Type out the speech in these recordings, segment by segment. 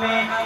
میں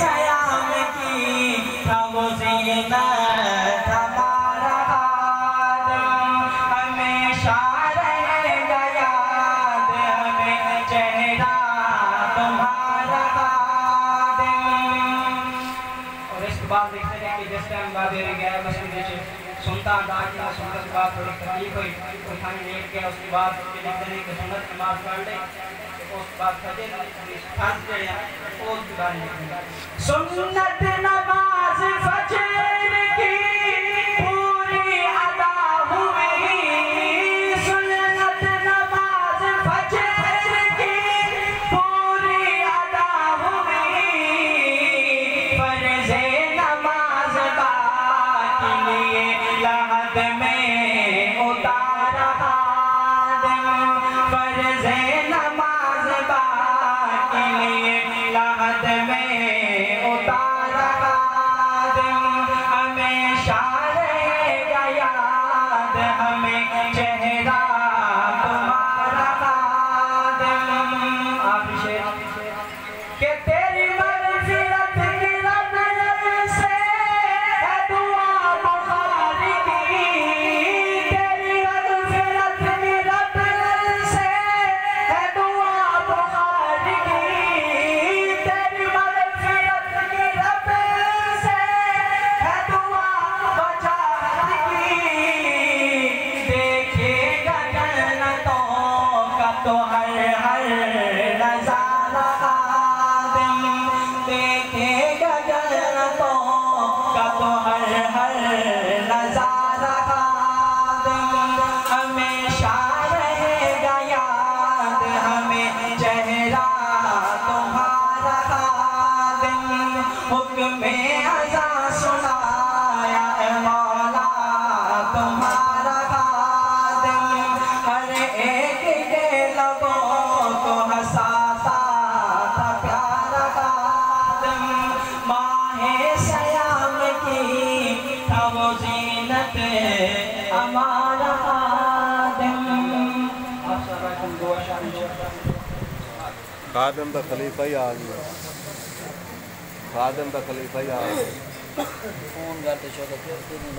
ماہ کی تھا وہ ہمیشہ رہے گا یاد ہمیں چہرہ تمہارا اور اس کے بعد دیکھتے ہیں کہ جس ٹائم بعد گیا مسجد میں سنتا سنت کے بعد تھوڑی تکلیف ہوئی کوئی لیٹ گیا اس کے بعد کہ ہیں کہ سنت نماز پڑھ لے سنت نماز فجر کی پوری ادا ہوئی سنت نماز فجر کی پوری ادا ہوئی فرض نماز با کے لیے لحد میں ہمیں چہرہ تمہارا چہرہ تمہارا خادم حکم ازاں سنایا اے مولا، تمہارا خادم ہر ایک کے لبوں کو ہساتا تھا پیارا ماہ سیام کی تھا وہ زینت ہمارا آپ سب دعا شامل خادم کا خلیفہ ہی آ گیا خادم کا خلیفہ ہی آ گیا فون کرتے شوق فون